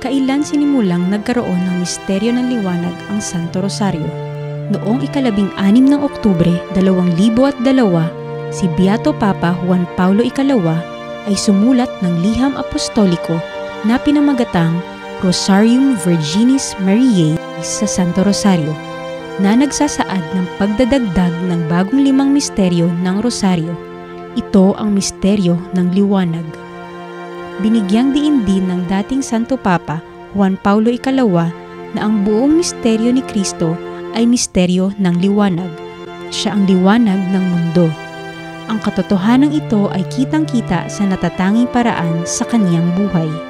kailan sinimulang nagkaroon ng misteryo ng liwanag ang Santo Rosario. Noong ikalabing anim ng Oktubre 2002, si Beato Papa Juan Paulo Ikalawa ay sumulat ng liham apostoliko na pinamagatang Rosarium Virginis Mariae sa Santo Rosario na nagsasaad ng pagdadagdag ng bagong limang misteryo ng Rosario. Ito ang misteryo ng liwanag. Binigyang diin din ng dating Santo Papa Juan Paulo Ikalawa na ang buong misteryo ni Kristo ay misteryo ng liwanag. Siya ang liwanag ng mundo. Ang katotohanan ito ay kitang-kita sa natatanging paraan sa kaniyang buhay.